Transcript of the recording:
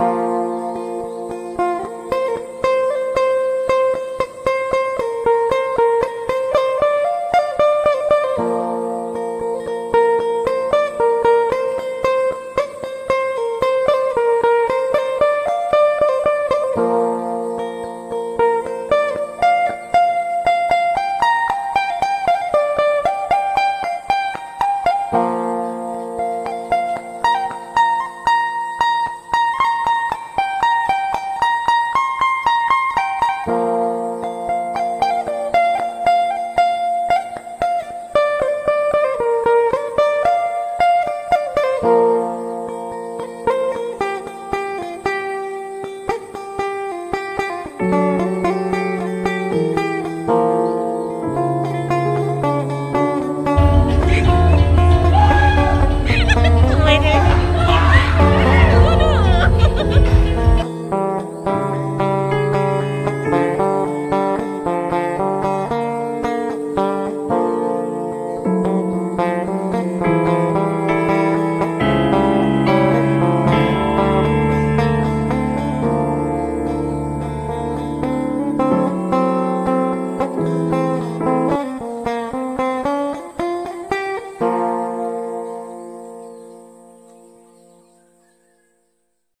Oh.